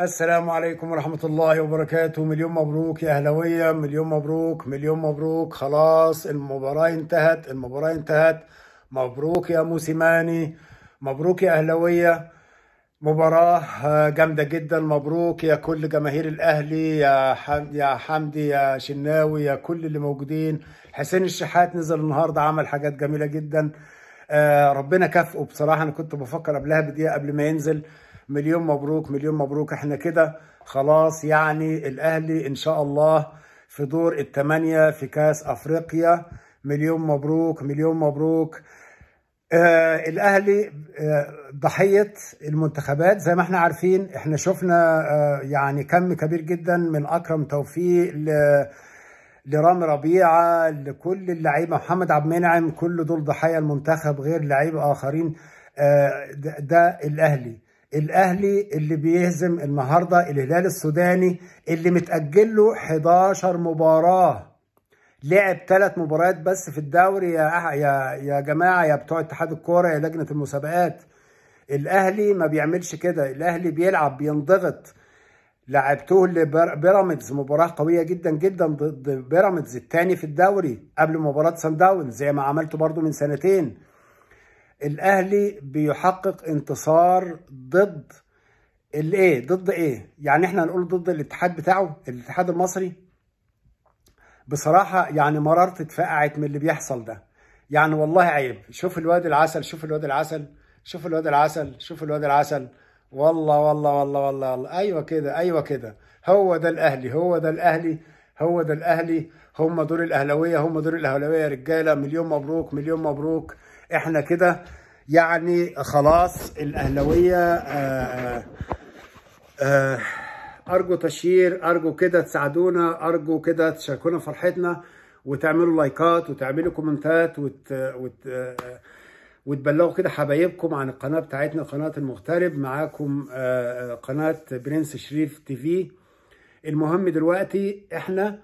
السلام عليكم ورحمة الله وبركاته. مليون مبروك يا أهلاوية. مليون مبروك. مليون مبروك. خلاص المباراة انتهت. المباراة انتهت. مبروك يا موسيماني. مبروك يا أهلاوية. مباراة آه، جامدة جدا. مبروك يا كل جماهير الأهلي يا يا حمدي يا شناوي يا كل اللي موجودين. حسين الشحات نزل النهاردة عمل حاجات جميلة جدا. آه، ربنا كافئه. بصراحة أنا كنت بفكر قبلها بدقيقة قبل ما ينزل. مليون مبروك مليون مبروك. إحنا كده خلاص يعني الأهلي إن شاء الله في دور الثمانية في كأس أفريقيا. مليون مبروك مليون مبروك. آه الأهلي آه ضحية المنتخبات. زي ما إحنا عارفين إحنا شفنا آه يعني كم كبير جدا من أكرم توفيق لرامي ربيعة لكل اللعيبة. محمد عبد المنعم كل دول ضحايا المنتخب غير لعيبه آخرين. آه ده, ده الأهلي. الأهلي اللي بيهزم النهارده الهلال السوداني اللي متأجل له 11 مباراة. لعب ثلاث مباريات بس في الدوري يا يا يا جماعة يا بتوع اتحاد الكورة يا لجنة المسابقات. الأهلي ما بيعملش كده. الأهلي بيلعب بينضغط. لعبتوه لبيراميدز مباراة قوية جدا جدا ضد بيراميدز الثاني في الدوري قبل مباراة سان داونز زي ما عملته برضو من سنتين. الأهلي بيحقق انتصار ضد الايه ضد إيه؟ يعني إحنا هنقول ضد الاتحاد بتاعه الاتحاد المصري؟ بصراحة يعني مررت اتفقعت من اللي بيحصل ده. يعني والله عيب. شوف الواد العسل شوف الواد العسل شوف الواد العسل شوف الواد العسل. والله والله والله والله, والله. أيوه كده أيوه كده. هو ده الأهلي هو ده الأهلي هو ده الأهلي. هم دول الأهلاوية هم دول الأهلاوية يا رجالة. مليون مبروك مليون مبروك. إحنا كده يعني خلاص الاهلاويه آآ آآ أرجو تشير أرجو كده تساعدونا أرجو كده تشاركونا فرحتنا وتعملوا لايكات وتعملوا كومنتات وت... وت... وتبلغوا كده حبايبكم عن القناة بتاعتنا قناة المغترب. معاكم قناة برنس شريف TV. المهم دلوقتي إحنا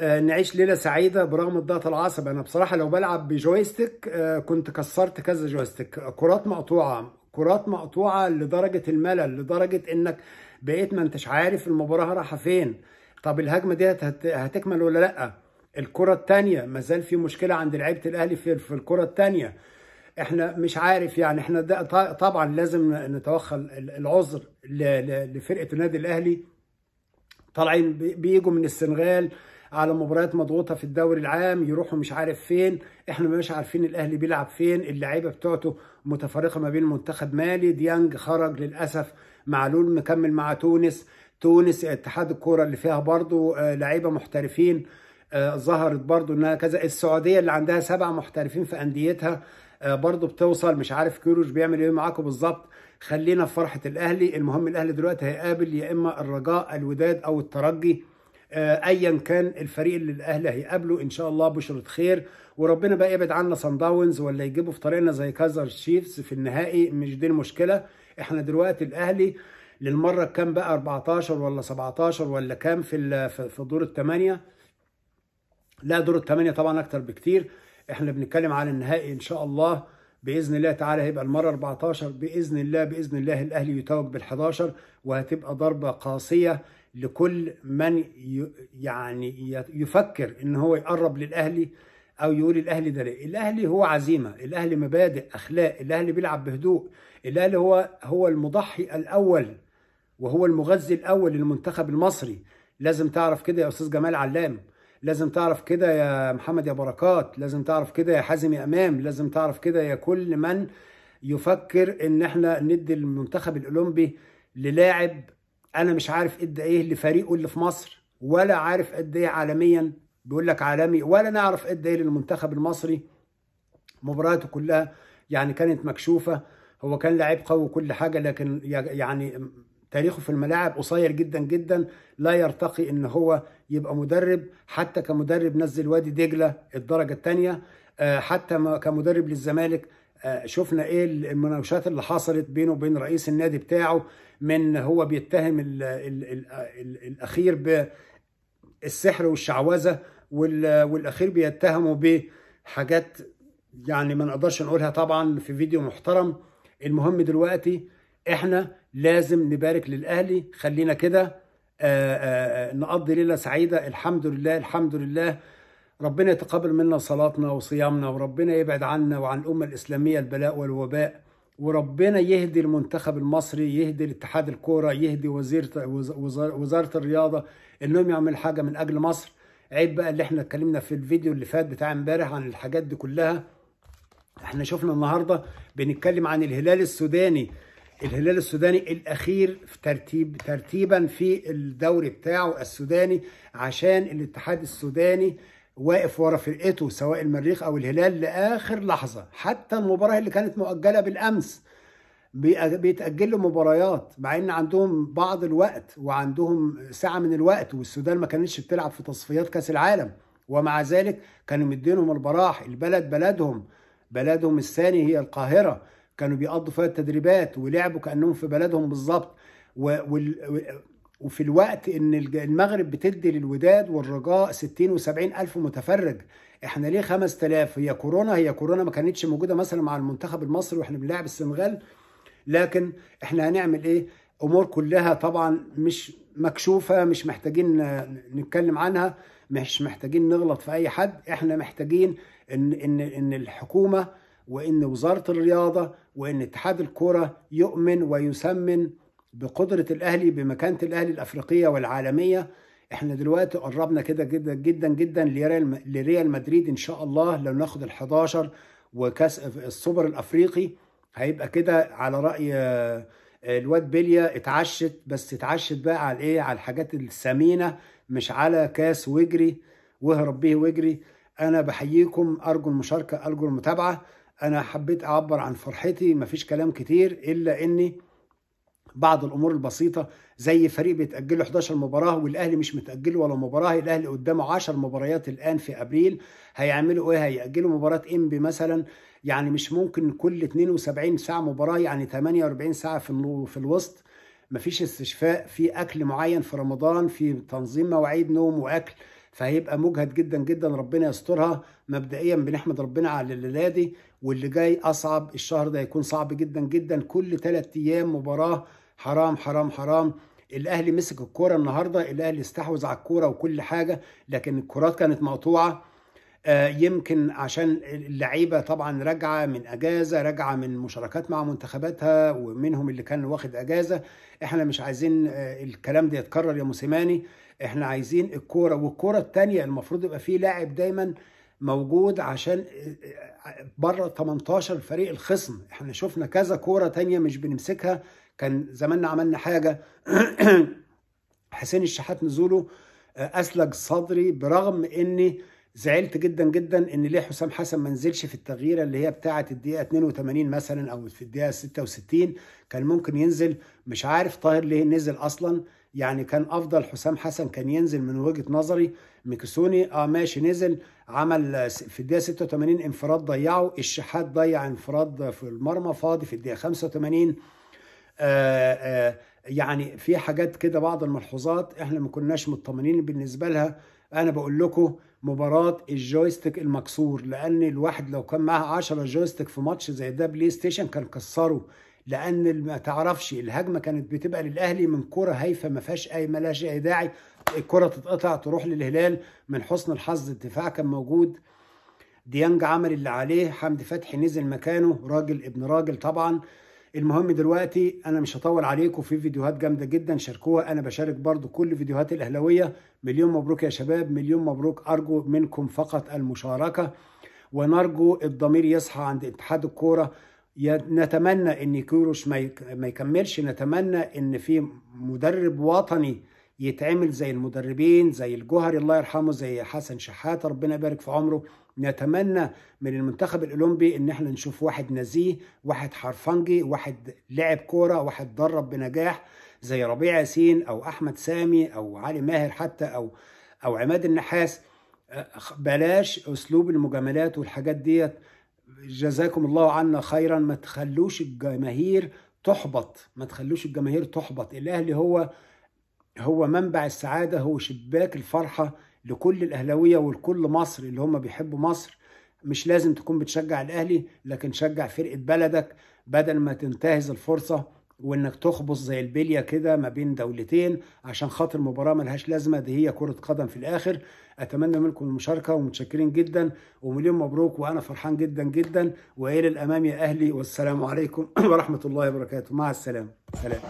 نعيش ليلة سعيدة برغم الضغط العصبي. أنا بصراحة لو بلعب ب joystick كنت كسرت كذا joystick. كرات مقطوعة كرات مقطوعة لدرجة الملل لدرجة إنك بقيت ما أنتش عارف المباراة رايحة فين. طب الهجمة دي هتكمل ولا لأ؟ الكرة الثانية ما زال في مشكلة عند لعيبة الأهلي في في الكرة الثانية إحنا مش عارف يعني إحنا ده طبعا لازم نتوخى العذر لفرقة النادي الأهلي. طالعين بيجوا من السنغال على مباريات مضغوطة في الدوري العام يروحوا مش عارف فين إحنا مش عارفين الأهلي بيلعب فين اللعيبة بتوعته متفرقة ما بين منتخب مالي ديانج خرج للأسف معلول مكمل مع تونس تونس اتحاد الكورة اللي فيها برضو لعيبة محترفين ظهرت برضو إنها كذا السعودية اللي عندها سبع محترفين في أنديتها برضو بتوصل مش عارف كيروش بيعمل إيه معاكم بالظبط. خلينا في فرحة الأهلي المهم الأهلي دلوقتي هيقابل يا إما الرجاء الوداد أو الترجي. ايا كان الفريق اللي الأهلي هيقابله إن شاء الله بشرة خير. وربنا بقى يبعد عنا صن داونز ولا يجيبوا في طريقنا زي كازر تشيفز في النهائي. مش دي المشكلة. إحنا دلوقتي الأهلي للمرة كام بقى؟ 14 ولا 17 ولا كام في في دور الثمانيه لا دور الثمانيه طبعا أكتر بكتير. إحنا بنتكلم عن النهائي إن شاء الله. بإذن الله تعالى هيبقى المرة 14 بإذن الله بإذن الله الأهلي يتوج بال11 وهتبقى ضربة قاسية. لكل من يعني يفكر إن هو يقرب للأهلي أو يقول الأهلي ده ليه. الأهلي هو عزيمة. الأهلي مبادئ أخلاق. الأهلي بيلعب بهدوء. الأهلي هو هو المضحي الأول وهو المغذي الأول للمنتخب المصري. لازم تعرف كده يا أستاذ جمال علام. لازم تعرف كده يا محمد يا بركات. لازم تعرف كده يا حازم يا إمام. لازم تعرف كده يا كل من يفكر إن إحنا ندي المنتخب الأولمبي للاعب أنا مش عارف ادى إيه لفريقه اللي في مصر ولا عارف قد إيه عالميا بيقول لك عالمي ولا نعرف قد إيه للمنتخب المصري. مبارياته كلها يعني كانت مكشوفة هو كان لاعب قوي وكل حاجة لكن يعني تاريخه في الملاعب قصير جدا جدا لا يرتقي إن هو يبقى مدرب. حتى كمدرب نزل وادي دجلة الدرجة الثانية حتى كمدرب للزمالك شفنا إيه المناوشات اللي حصلت بينه وبين رئيس النادي بتاعه من هو بيتهم ال ال ال ال الأخير بالسحر والشعوذة والأخير بيتهمه بحاجات يعني ما نقدرش نقولها طبعا في فيديو محترم. المهم دلوقتي إحنا لازم نبارك للأهلي. خلينا كده آه، آه، آه، نقضي ليلة سعيدة. الحمد لله الحمد لله. ربنا يتقبل منا صلاتنا وصيامنا وربنا يبعد عنا وعن الأمة الإسلامية البلاء والوباء. وربنا يهدي المنتخب المصري يهدي الاتحاد الكورة يهدي وزير وزار- وزارة الرياضة إنهم يعملوا حاجة من أجل مصر. عيب بقى اللي إحنا اتكلمنا في الفيديو اللي فات بتاع امبارح عن الحاجات دي كلها. إحنا شفنا النهارده بنتكلم عن الهلال السوداني. الهلال السوداني الأخير في ترتيب ترتيبا في الدوري بتاعه السوداني عشان الاتحاد السوداني واقف ورا فرقته سواء المريخ أو الهلال لآخر لحظة. حتى المباراة اللي كانت مؤجلة بالأمس بيأ- بيتأجلوا مباريات مع إن عندهم بعض الوقت وعندهم ساعة من الوقت والسودان ما كانتش بتلعب في تصفيات كأس العالم. ومع ذلك كانوا مدينهم البراح البلد بلدهم. بلدهم الثاني هي القاهرة. كانوا بيقضوا فيها التدريبات ولعبوا كأنهم في بلدهم بالظبط. و- وال- وفي الوقت إن المغرب بتدي للوداد والرجاء 60 و70 ألف متفرج. إحنا ليه 5000 هي كورونا هي كورونا ما كانتش موجودة مثلا مع المنتخب المصري وإحنا بنلعب السنغال. لكن إحنا هنعمل إيه؟ أمور كلها طبعا مش مكشوفة مش محتاجين نتكلم عنها مش محتاجين نغلط في أي حد. إحنا محتاجين ان ان إن الحكومة وإن وزارة الرياضة وإن اتحاد الكرة يؤمن ويسمن بقدرة الأهلي بمكانة الأهلي الأفريقية والعالمية. إحنا دلوقتي قربنا كده جدا جدا جدا لريال مدريد إن شاء الله. لو ناخد ال11 وكأس السوبر الأفريقي هيبقى كده على رأي آه، الواد بيليا اتعشت. بس اتعشت بقى على إيه؟ على الحاجات الثمينه مش على كاس واجري واهرب بيه واجري أنا بحييكم أرجو المشاركة أرجو المتابعة. أنا حبيت أعبر عن فرحتي مفيش كلام كتير إلا إني بعض الأمور البسيطة زي فريق بيتأجله 11 مباراة والأهلي مش متأجله ولا مباراة الأهلي قدامه 10 مباريات الآن في أبريل هيعملوا إيه؟ هيأجلوا مباراة إنبي مثلا يعني مش ممكن كل 72 ساعة مباراة يعني 48 ساعة في في الوسط. مفيش استشفاء في أكل معين في رمضان في تنظيم مواعيد نوم وأكل فهيبقى مجهد جدا جدا ربنا يسترها. مبدئيا بنحمد ربنا على الليلة دي واللي جاي أصعب الشهر ده هيكون صعب جدا جدا كل ثلاث أيام مباراة حرام حرام حرام. الأهلي مسك الكورة النهارده الأهلي استحوذ على الكورة وكل حاجة لكن الكرات كانت مقطوعة. آه، يمكن عشان اللعيبة طبعا راجعة من أجازة راجعة من مشاركات مع منتخباتها ومنهم اللي كان واخد أجازة. إحنا مش عايزين آه، الكلام ده يتكرر يا موسيماني. إحنا عايزين الكورة والكورة الثانية المفروض يبقى فيه لاعب دايما موجود عشان آه، بره 18 فريق الخصم. إحنا شفنا كذا كورة تانية مش بنمسكها. كان زماننا عملنا حاجة. حسين الشحات نزوله آه، أسلج صدري برغم إني زعلت جدا جدا إن ليه حسام حسن ما نزلش في التغييرة اللي هي بتاعه الدقيقة 82 مثلا أو في الدقيقة 66 كان ممكن ينزل. مش عارف طاهر ليه نزل أصلا. يعني كان أفضل حسام حسن كان ينزل من وجهة نظري. ميكسوني آه ماشي نزل. عمل في الدقيقة 86 انفراد ضيعه. الشحات ضيع انفراد في المرمى فاضي في الدقيقة 85 آه، آه، يعني في حاجات كده بعض الملحوظات إحنا ما كناش مطمنين بالنسبة لها. أنا بقول لكم مباراة ال joystick المكسور لأن الواحد لو كان معاه 10 joystick في ماتش زي ده PlayStation كان كسره. لأن ما تعرفش الهجمة كانت بتبقى للأهلي من كرة هايفة ما فيهاش أي ملاش أي داعي. الكرة تتقطع تروح للهلال. من حسن الحظ الدفاع كان موجود. ديانج عمل اللي عليه. حمدي فتحي نزل مكانه. راجل ابن راجل طبعا. المهم دلوقتي أنا مش هطول عليكم في فيديوهات جامدة جدا شاركوها. أنا بشارك برضو كل فيديوهات الأهلاوية. مليون مبروك يا شباب مليون مبروك أرجو منكم فقط المشاركة. ونرجو الضمير يصحى عند اتحاد الكورة. نتمنى إن كيروش ما يكملش. نتمنى إن في مدرب وطني يتعمل زي المدربين زي الجوهري الله يرحمه زي حسن شحاته ربنا يبارك في عمره. نتمنى من المنتخب الأولمبي إن إحنا نشوف واحد نزيه واحد حرفنجي واحد لعب كورة واحد درب بنجاح زي ربيع ياسين أو أحمد سامي أو علي ماهر حتى أو أو عماد النحاس. أه، بلاش أسلوب المجاملات والحاجات ديت. جزاكم الله عنا خيرا. ما تخلوش الجماهير تحبط. ما تخلوش الجماهير تحبط. الأهلي هو هو منبع السعادة هو شباك الفرحة لكل الأهلاوية ولكل مصر اللي هم بيحبوا مصر. مش لازم تكون بتشجع الأهلي لكن شجع فرقة بلدك بدل ما تنتهز الفرصة وإنك تخبص زي البلية كده ما بين دولتين عشان خاطر مباراة ملهاش لازمة. دي هي كرة قدم في الآخر. أتمنى منكم المشاركة ومتشكرين جدا. ومليون مبروك وأنا فرحان جدا جدا. وإلى الأمام يا أهلي والسلام عليكم ورحمة الله وبركاته. مع السلامة. سلام.